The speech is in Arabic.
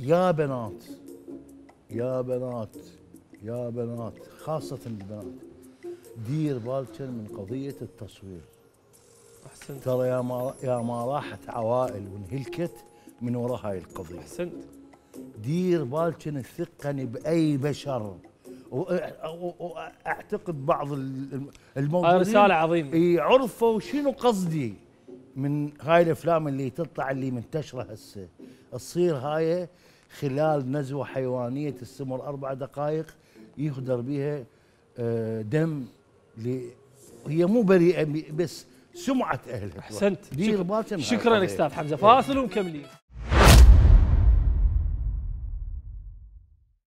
يا بنات يا بنات يا بنات خاصة البنات دير بالكن من قضية التصوير. أحسنت. ترى يا ما يا ما راحت عوائل وانهلكت من وراء هاي القضية. أحسنت. دير بالكن الثقني بأي بشر. واعتقد بعض ال- الموجودين عظيمة. إي عرفوا شنو قصدي. من هاي الأفلام اللي تطلع اللي منتشرة هسه. تصير هاي خلال نزوة حيوانية تستمر أربع دقائق يهدر بها آه، دم هي مو بريئة بس سمعة أهلها. أحسنت. شكرا أستاذ حمزة. فاصل ومكملين.